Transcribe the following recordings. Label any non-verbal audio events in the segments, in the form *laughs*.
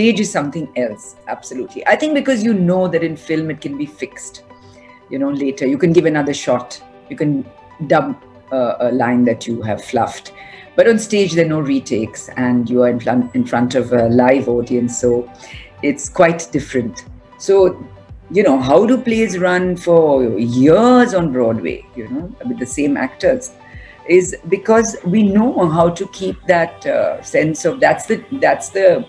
stage is something else absolutely. I think because you know that in film it can be fixed you know later. You can give another shot. You can dub uh, a line that you have fluffed. But on stage there are no retakes and you are in front, in front of a live audience so it's quite different. So you know how do plays run for years on broadway you know with the same actors is because we know how to keep that uh, sense of that's the that's the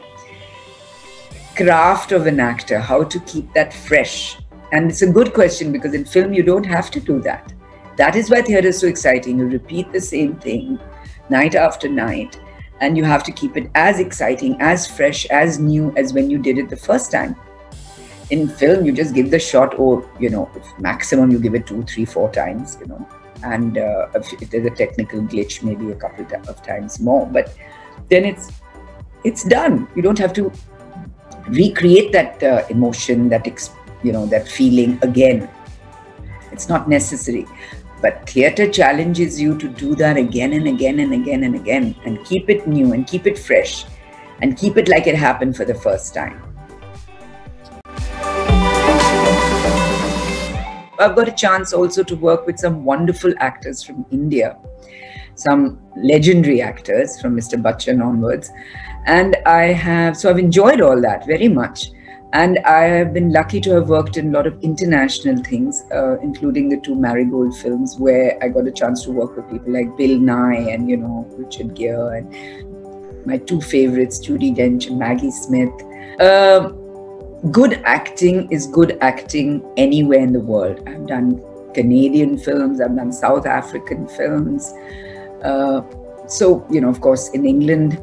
craft of an actor, how to keep that fresh. And it's a good question because in film, you don't have to do that. That is why theatre is so exciting. You repeat the same thing night after night, and you have to keep it as exciting, as fresh, as new as when you did it the first time. In film, you just give the shot, or you know, maximum you give it two, three, four times, you know, and uh, if there's a technical glitch, maybe a couple of times more. But then it's it's done. You don't have to recreate that uh, emotion, that you know, that feeling again. It's not necessary. But theatre challenges you to do that again and again and again and again and keep it new and keep it fresh and keep it like it happened for the first time. I've got a chance also to work with some wonderful actors from India, some legendary actors from Mr. Bachchan onwards and i have so i've enjoyed all that very much. And i have been lucky to have worked in a lot of international things uh, including the two marigold films where i got a chance to work with people like bill Nighy and you know richard gere and my two favorites judi dench and maggie smith. Uh, good acting is good acting anywhere in the world. I've done canadian films i've done south african films. Uh, so you know of course in england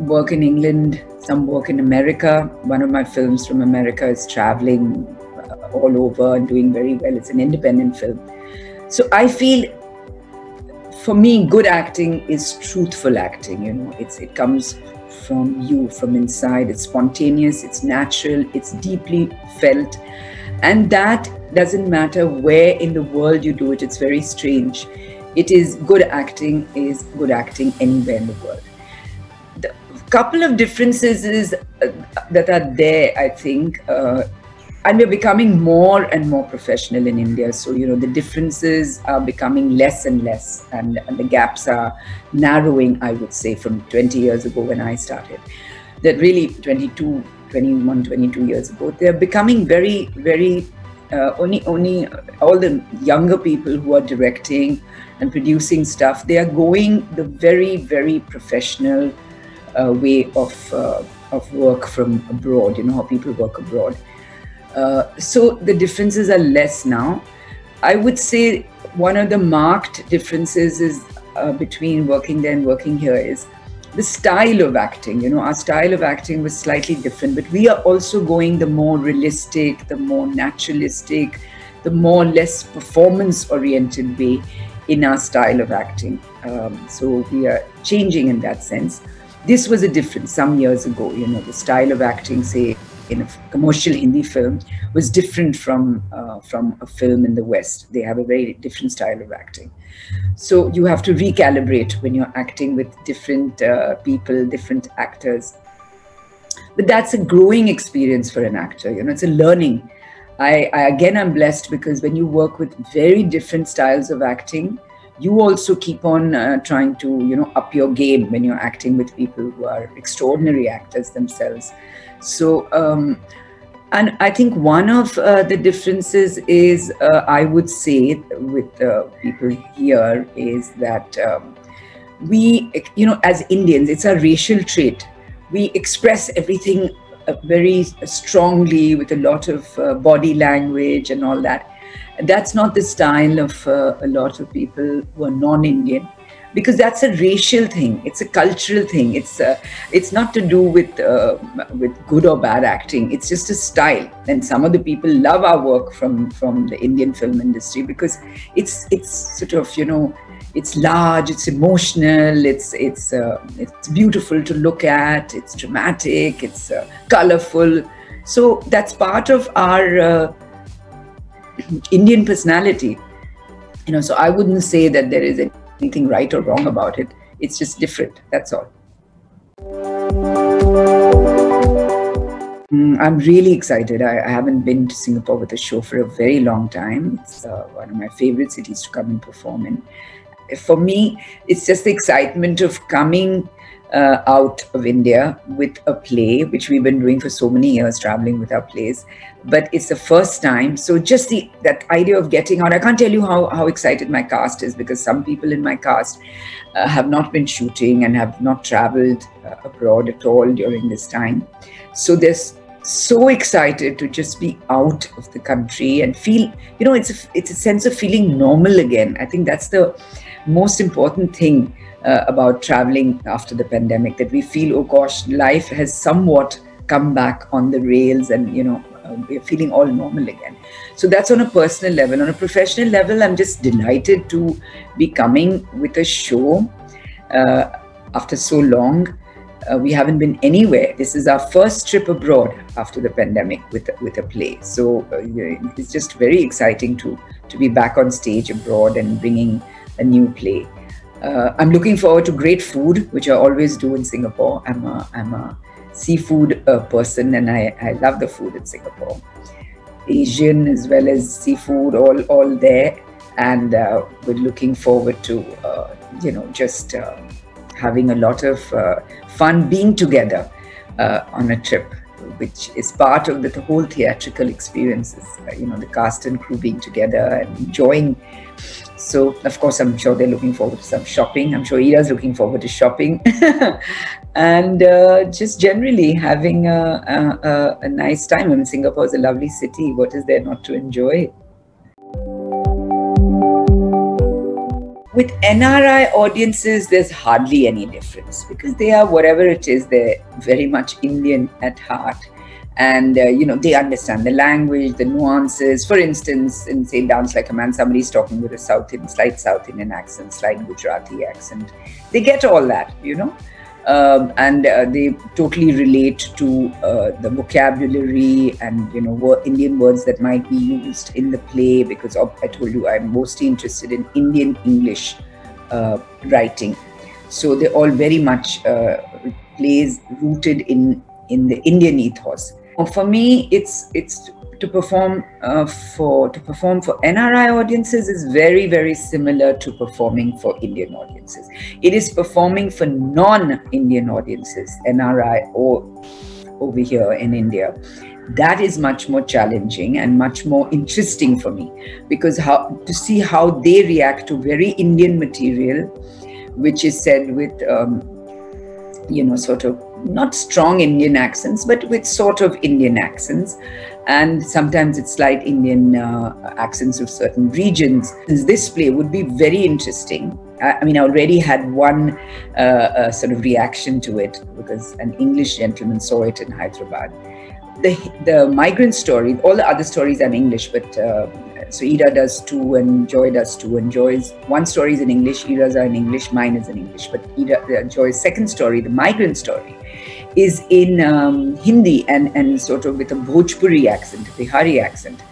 work in England, some work in America. One of my films from America is traveling uh, all over and doing very well. It's an independent film. So I feel for me, good acting is truthful acting. You know, it's it comes from you, from inside. It's spontaneous, it's natural, it's deeply felt. And that doesn't matter where in the world you do it, it's very strange. It is good acting, is good acting anywhere in the world couple of differences is, uh, that are there, I think. Uh, and we're becoming more and more professional in India. So, you know, the differences are becoming less and less, and, and the gaps are narrowing, I would say, from 20 years ago when I started. That really 22, 21, 22 years ago, they're becoming very, very uh, only only all the younger people who are directing and producing stuff they are going the very very professional uh, way of uh, of work from abroad. You know how people work abroad. Uh, so the differences are less now. I would say one of the marked differences is uh, between working there and working here is the style of acting. You know, our style of acting was slightly different, but we are also going the more realistic, the more naturalistic, the more less performance oriented way in our style of acting. Um, so we are changing in that sense this was a difference some years ago. You know, the style of acting, say, in a commercial Hindi film, was different from uh, from a film in the West. They have a very different style of acting. So you have to recalibrate when you're acting with different uh, people, different actors. But that's a growing experience for an actor. You know, it's a learning. I, I again, I'm blessed because when you work with very different styles of acting, you also keep on uh, trying to you know up your game when you're acting with people who are extraordinary actors themselves. So um, and i think one of uh, the differences is uh, i would say with uh, people here is that um, we you know as indians it's a racial trait. We express everything uh, very strongly with a lot of uh, body language and all that that's not the style of uh, a lot of people who are non-Indian because that's a racial thing. It's a cultural thing. It's uh, it's not to do with uh, with good or bad acting. It's just a style. And some of the people love our work from from the indian film industry because it's it's sort of you know it's large it's emotional it's it's uh, it's beautiful to look at it's dramatic it's uh, colorful. So that's part of our uh, Indian personality. You know, so I wouldn't say that there is anything right or wrong about it. It's just different. That's all. Mm, I'm really excited. I, I, haven't been to Singapore with a show for a very long time. It's uh, one of my favorite cities to come and perform in. For me, it's just the excitement of coming uh, out of India with a play, which we've been doing for so many years, traveling with our plays. But it's the first time. So just the that idea of getting out. I can't tell you how, how excited my cast is because some people in my cast uh, have not been shooting and have not traveled uh, abroad at all during this time. So there's so excited to just be out of the country and feel you know it's a, it's a sense of feeling normal again i think that's the most important thing uh, about traveling after the pandemic that we feel oh gosh life has somewhat come back on the rails and you know uh, we're feeling all normal again so that's on a personal level on a professional level i'm just delighted to be coming with a show uh, after so long uh, we haven't been anywhere. This is our first trip abroad after the pandemic with with a play. So uh, it's just very exciting to to be back on stage abroad and bringing a new play. Uh, I'm looking forward to great food, which I always do in Singapore. I'm a I'm a seafood uh, person, and I I love the food in Singapore. Asian as well as seafood, all all there, and uh, we're looking forward to uh, you know just having a lot of fun being together uh, on a trip, which is part of the, the whole theatrical experiences. You know, the cast and crew being together and enjoying. So, of course, I'm sure they're looking forward to some shopping. I'm sure Ira's looking forward to shopping, *laughs* and uh, just generally having a, a, a nice time. I mean, Singapore is a lovely city. What is there not to enjoy? With NRI audiences, there's hardly any difference because they are whatever it is, they're very much Indian at heart. And, uh, you know, they understand the language, the nuances. For instance, in, say, Dance Like a Man, somebody's talking with a South Indian, slight South Indian accent, slight Gujarati accent. They get all that, you know um, and uh, they totally relate to uh, the vocabulary and you know Indian words that might be used in the play because I told you I'm mostly interested in Indian English uh, writing, so they're all very much uh, plays rooted in in the Indian ethos. For me, it's it's to perform uh, for to perform for NRI audiences is very very similar to performing for Indian audiences. It is performing for non-Indian audiences, NRI or over here in India. That is much more challenging and much more interesting for me because how to see how they react to very Indian material, which is said with um, you know sort of not strong Indian accents, but with sort of Indian accents and sometimes it's slight Indian uh, accents of certain regions. This play would be very interesting. I, I mean, I already had one uh, uh, sort of reaction to it because an English gentleman saw it in Hyderabad. The, the migrant story, all the other stories are in English, but uh, so Ira does two and Joy does two. And Joy's one story is in English, Ira's are in English, mine is in English. But Ira, Joy's second story, the migrant story, is in um, Hindi and, and sort of with a Bhojpuri accent, a Bihari accent.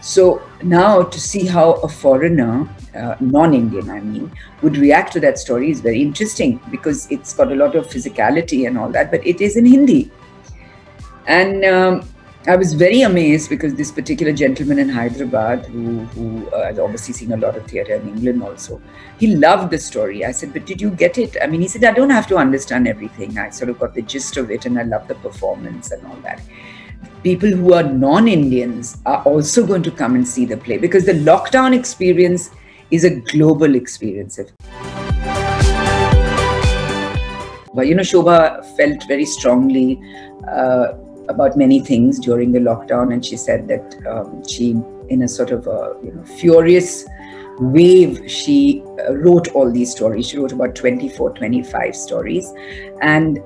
So now to see how a foreigner, uh, non-Indian I mean, would react to that story is very interesting because it's got a lot of physicality and all that, but it is in Hindi. And um, I was very amazed because this particular gentleman in Hyderabad, who, who uh, has obviously seen a lot of theatre in England also, he loved the story. I said, But did you get it? I mean, he said, I don't have to understand everything. I sort of got the gist of it and I love the performance and all that. People who are non Indians are also going to come and see the play because the lockdown experience is a global experience. But you know, Shobhaa felt very strongly. Uh, about many things during the lockdown, and she said that um, she, in a sort of a you know, furious wave, she uh, wrote all these stories. She wrote about 24, 25 stories, and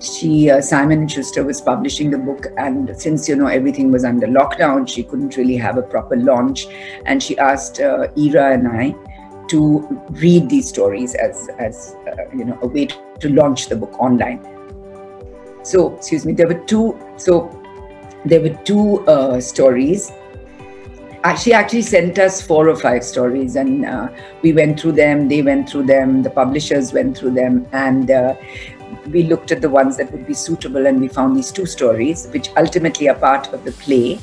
she uh, Simon and Schuster was publishing the book, and since you know everything was under lockdown, she couldn't really have a proper launch, and she asked uh, Ira and I to read these stories as as uh, you know a way to launch the book online so, excuse me, there were two. So, there were two uh, stories. She actually sent us four or five stories, and uh, we went through them. They went through them. The publishers went through them, and uh, we looked at the ones that would be suitable and we found these two stories, which ultimately are part of the play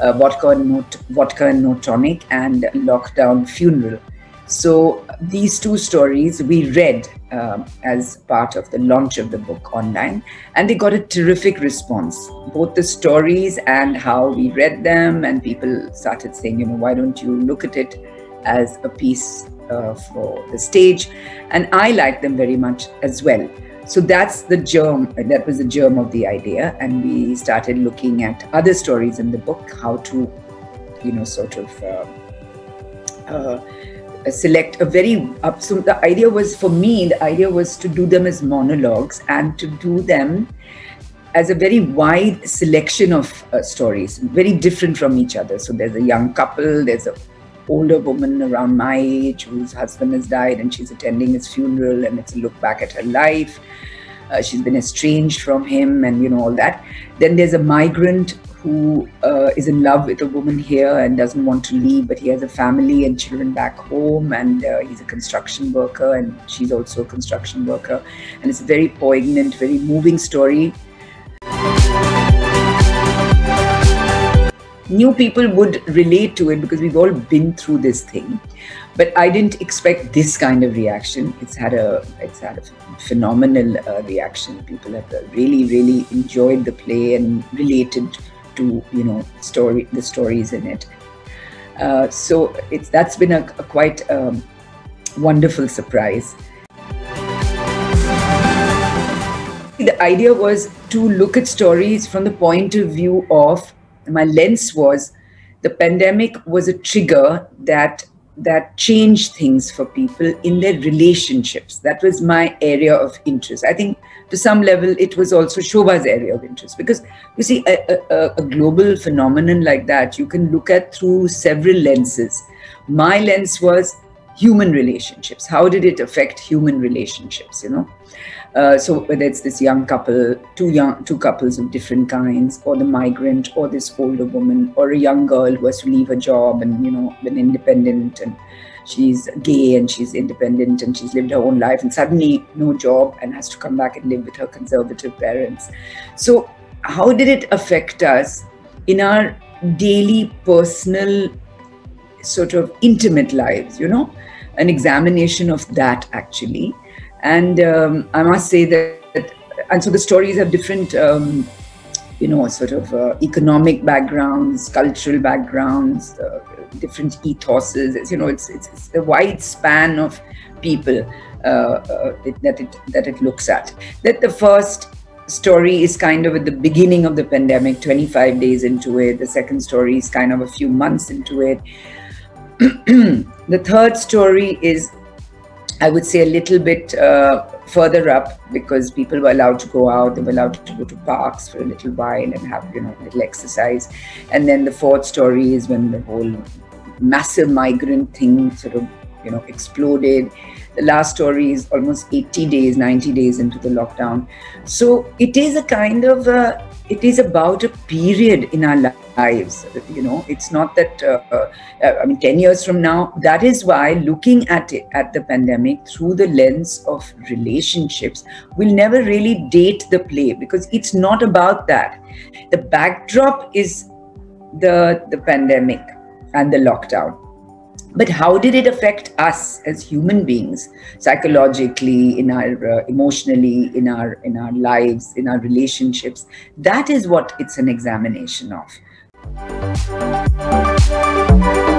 uh, Vodka, and no, Vodka and No Tonic and Lockdown Funeral. So these two stories we read um, as part of the launch of the book online, and they got a terrific response. Both the stories and how we read them, and people started saying, you know, why don't you look at it as a piece uh, for the stage? And I like them very much as well. So that's the germ, that was the germ of the idea. And we started looking at other stories in the book, how to, you know, sort of. Uh, uh, select a very uh, so the idea was for me the idea was to do them as monologues and to do them as a very wide selection of uh, stories very different from each other. So there's a young couple there's a older woman around my age whose husband has died and she's attending his funeral and it's a look back at her life. Uh, she's been estranged from him and you know all that. Then there's a migrant who uh, is in love with a woman here and doesn't want to leave, but he has a family and children back home, and uh, he's a construction worker, and she's also a construction worker. And it's a very poignant, very moving story. New people would relate to it because we've all been through this thing, but I didn't expect this kind of reaction. It's had a it's had a phenomenal uh, reaction. People have really, really enjoyed the play and related to you know story the stories in it. Uh, so it's that's been a, a quite um, wonderful surprise. The idea was to look at stories from the point of view of my lens was the pandemic was a trigger that that changed things for people in their relationships. That was my area of interest. I think to some level it was also Shobhaa's area of interest because you see a, a, a global phenomenon like that you can look at through several lenses. My lens was human relationships. How did it affect human relationships? You know. Uh, so whether it's this young couple, two young, two couples of different kinds, or the migrant, or this older woman, or a young girl who has to leave her job and you know been independent and she's gay and she's independent and she's lived her own life and suddenly no job and has to come back and live with her conservative parents. So how did it affect us in our daily personal sort of intimate lives? You know, an examination of that actually and um, I must say that, and so the stories have different, um, you know, sort of uh, economic backgrounds, cultural backgrounds, uh, different ethoses. It's, you know, it's, it's, it's a wide span of people uh, uh, that it that it looks at. That the first story is kind of at the beginning of the pandemic, 25 days into it. The second story is kind of a few months into it. *clears throat* the third story is I would say a little bit uh, further up because people were allowed to go out, they were allowed to go to parks for a little while and have, you know, a little exercise. And then the fourth story is when the whole massive migrant thing sort of, you know, exploded. The last story is almost 80 days, 90 days into the lockdown. So it is a kind of, a, it is about a period in our life lives. You know, it's not that, uh, uh, I mean, 10 years from now, that is why looking at it, at the pandemic through the lens of relationships will never really date the play because it's not about that. The backdrop is the, the pandemic and the lockdown but how did it affect us as human beings psychologically in our uh, emotionally in our in our lives in our relationships that is what it's an examination of Thank you.